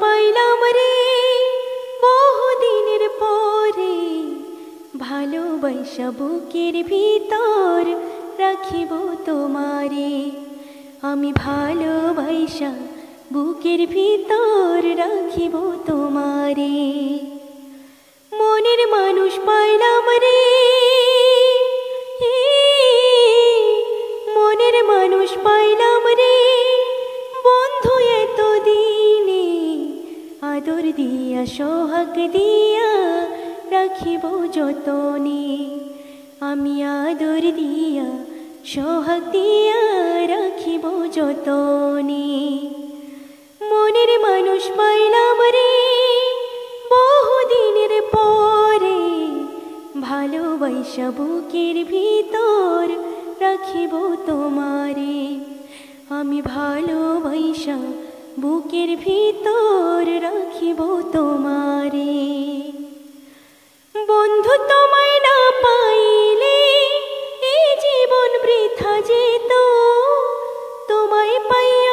পাইলাম রে। বহুদিনের পরে ভালোবাসা বুকের ভিতর রাখিব তোমারে। আমি ভালোবাসা বুকের ভিতর রাখিব তোমারে। দিয়া, সোহাগ দিয়া রাখিব যতনে। আমি আদর দিয়া, সোহাগ দিয়া রাখিব যতনে। মনের মানুষ পাইলাম রে, বহুদিনের পরে ভালোবাসা বুকের ভিতর রাখিব তোমারে। আমি ভালোবাসা বুকের ভিতর রাখিব তোমারে। বন্ধু তোমায় না পাইলে এই জীবন বৃথা যেত। তোমায় পাই